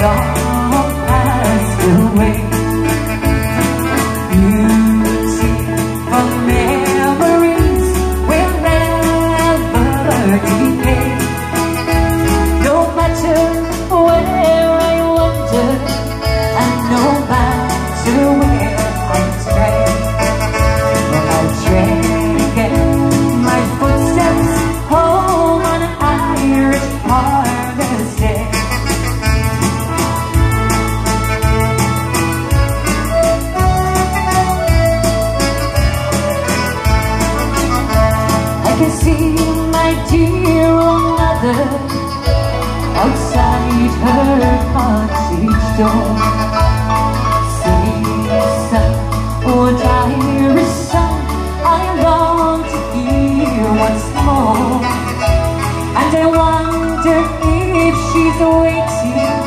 여 can see my dear old mother Outside her cottage door. Irish song I long to hear more. And I wonder if she's waiting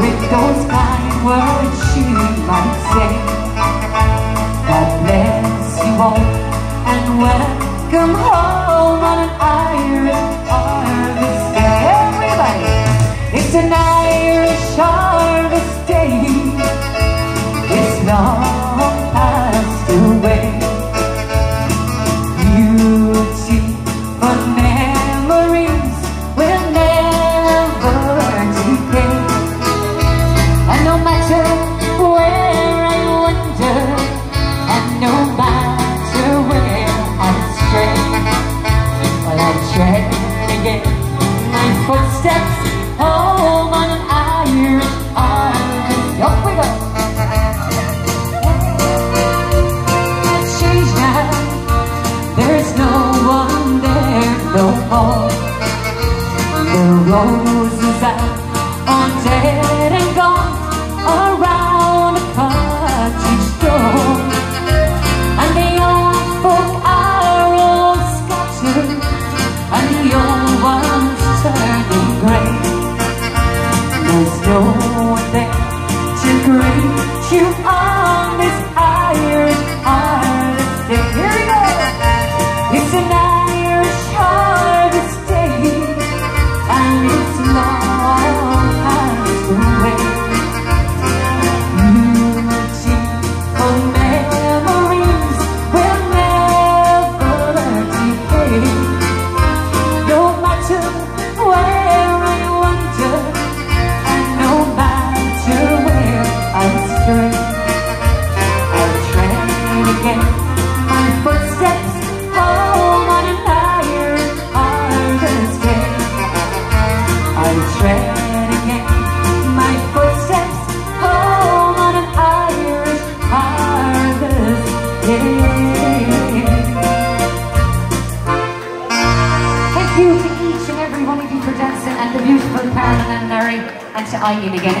With those kind words she might say. steps home. Oh. There's no one there to greet you all. and then Mary and to Eileen again.